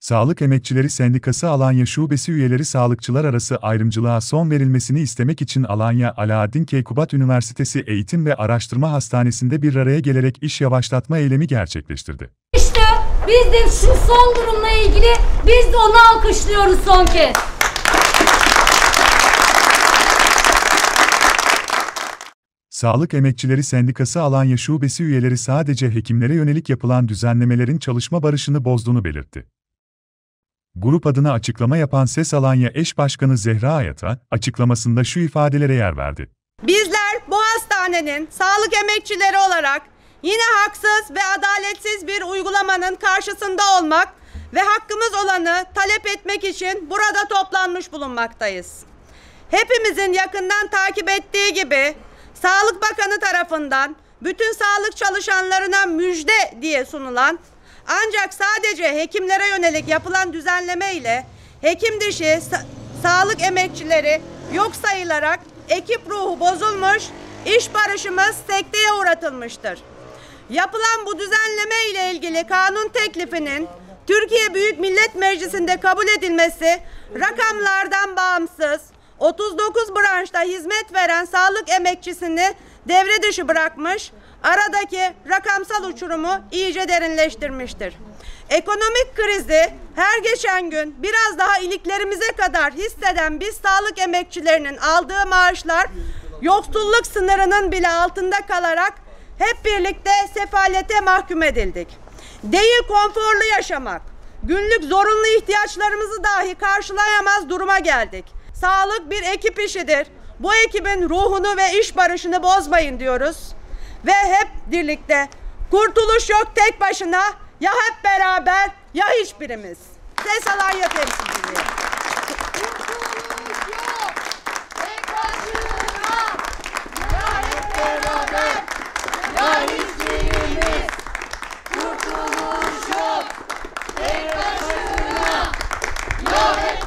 Sağlık Emekçileri Sendikası Alanya Şubesi üyeleri sağlıkçılar arası ayrımcılığa son verilmesini istemek için Alanya Alaaddin Keykubat Üniversitesi Eğitim ve Araştırma Hastanesi'nde bir araya gelerek iş yavaşlatma eylemi gerçekleştirdi. İşte biz de şu son durumla ilgili biz de onu alkışlıyoruz son kez. Sağlık Emekçileri Sendikası Alanya Şubesi üyeleri sadece hekimlere yönelik yapılan düzenlemelerin çalışma barışını bozduğunu belirtti. Grup adına açıklama yapan SES Alanya Eş Başkanı Zehra Ayata, açıklamasında şu ifadelere yer verdi. Bizler bu hastanenin sağlık emekçileri olarak yine haksız ve adaletsiz bir uygulamanın karşısında olmak ve hakkımız olanı talep etmek için burada toplanmış bulunmaktayız. Hepimizin yakından takip ettiği gibi Sağlık Bakanı tarafından bütün sağlık çalışanlarına müjde diye sunulan ancak sadece hekimlere yönelik yapılan düzenleme ile hekim dışı sa- sağlık emekçileri yok sayılarak ekip ruhu bozulmuş, iş barışımız sekteye uğratılmıştır. Yapılan bu düzenleme ile ilgili kanun teklifinin Türkiye Büyük Millet Meclisi'nde kabul edilmesi rakamlardan bağımsız 39 branşta hizmet veren sağlık emekçisini devre dışı bırakmış, aradaki rakamsal uçurumu iyice derinleştirmiştir. Ekonomik krizi her geçen gün biraz daha iliklerimize kadar hisseden biz sağlık emekçilerinin aldığı maaşlar yoksulluk sınırının bile altında kalarak hep birlikte sefalete mahkum edildik. Değil konforlu yaşamak, günlük zorunlu ihtiyaçlarımızı dahi karşılayamaz duruma geldik. Sağlık bir ekip işidir. Bu ekibin ruhunu ve iş barışını bozmayın diyoruz. Ve hep birlikte kurtuluş yok tek başına ya hep beraber ya hiçbirimiz. Ses Alanya temsilciliği. Hep